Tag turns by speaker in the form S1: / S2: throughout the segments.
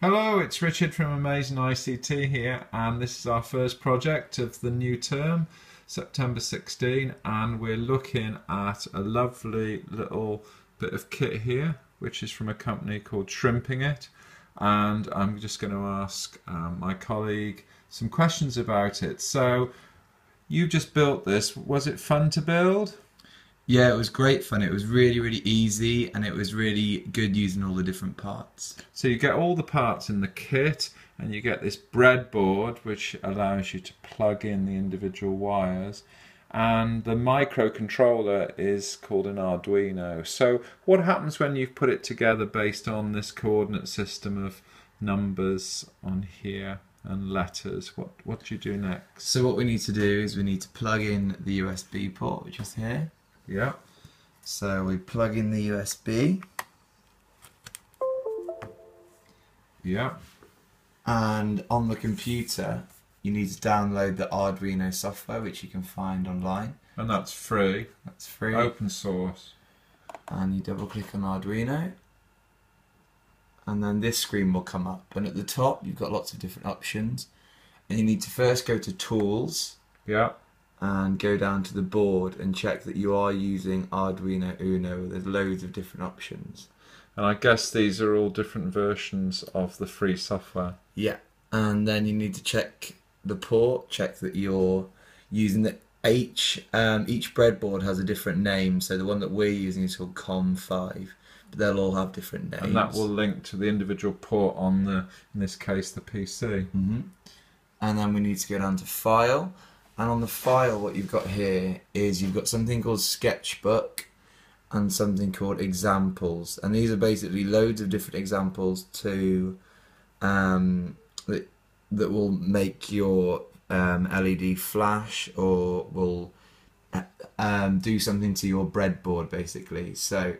S1: Hello, it's Richard from Amazing ICT here, and this is our first project of the new term, September 16, and we're looking at a lovely little bit of kit here, which is from a company called ShrimpingIT, and I'm just going to ask um, my colleague some questions about it. So, you just built this. Was it fun to build?
S2: Yeah, it was great fun. It was really, really easy and it was really good using all the different parts.
S1: So you get all the parts in the kit and you get this breadboard which allows you to plug in the individual wires and the microcontroller is called an Arduino. So what happens when you've put it together based on this coordinate system of numbers on here and letters? What what do you do next?
S2: So what we need to do is we need to plug in the USB port which is here.
S1: Yeah.
S2: So we plug in the USB.
S1: Yeah.
S2: And on the computer, you need to download the Arduino software, which you can find online.
S1: And that's free.
S2: That's free.
S1: Open source.
S2: And you double click on Arduino. And then this screen will come up. And at the top, you've got lots of different options. And you need to first go to Tools.
S1: Yeah
S2: and go down to the board and check that you are using Arduino Uno. There's loads of different options.
S1: And I guess these are all different versions of the free software.
S2: Yeah. And then you need to check the port, check that you're using the H. Um, each breadboard has a different name. So the one that we're using is called COM5. But they'll all have different names.
S1: And that will link to the individual port on the, in this case, the PC.
S2: Mm-hmm. And then we need to go down to File and on the file, what you've got here is you've got something called Sketchbook and something called examples. And these are basically loads of different examples to um, that, that will make your um, LED flash or will uh, um, do something to your breadboard basically. So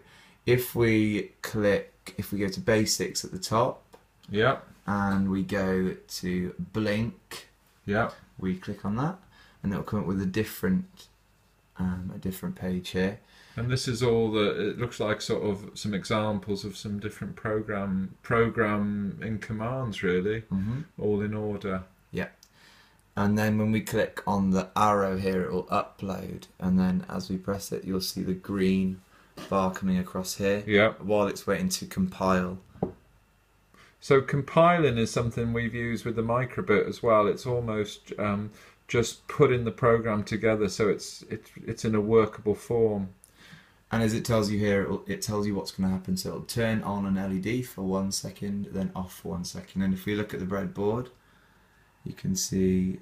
S2: if we click, if we go to basics at the top,
S1: yeah,
S2: and we go to blink,
S1: yeah,
S2: we click on that and it'll come up with a different um, a different page here.
S1: And this is all the. It looks like sort of some examples of some different program program in commands, really,
S2: mm-hmm.
S1: all in order.
S2: Yeah. And then when we click on the arrow here, it will upload, and then as we press it, you'll see the green bar coming across here.
S1: Yeah.
S2: While it's waiting to compile.
S1: So compiling is something we've used with the microbit as well. It's almost um, just putting the program together so it's it's it's in a workable form.
S2: And as it tells you here, it tells you what's going to happen. So it'll turn on an LED for one second, then off for one second. And if we look at the breadboard, you can see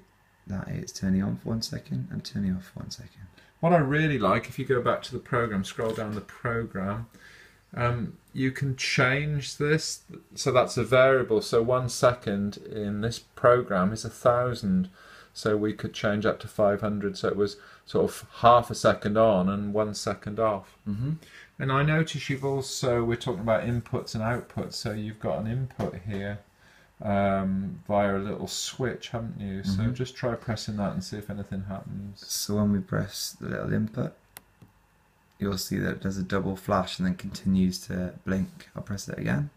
S2: that it's turning on for one second and turning off for one second.
S1: What I really like, if you go back to the program, scroll down the program, um, you can change this. So that's a variable. So one second in this program is a thousand so we could change up to 500 so it was sort of half a second on and one second off.
S2: Mm-hmm.
S1: and i notice you've also we're talking about inputs and outputs so you've got an input here um, via a little switch haven't you? Mm-hmm. so just try pressing that and see if anything happens.
S2: So when we press the little input you'll see that it does a double flash and then continues to blink. I'll press it again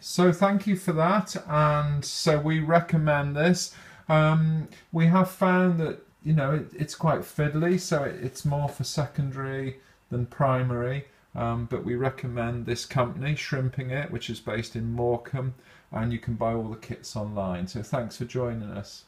S1: so thank you for that, and so we recommend this. Um, we have found that you know it, it's quite fiddly, so it, it's more for secondary than primary. Um, but we recommend this company, ShrimpingIT, which is based in Morecambe, and you can buy all the kits online. So thanks for joining us.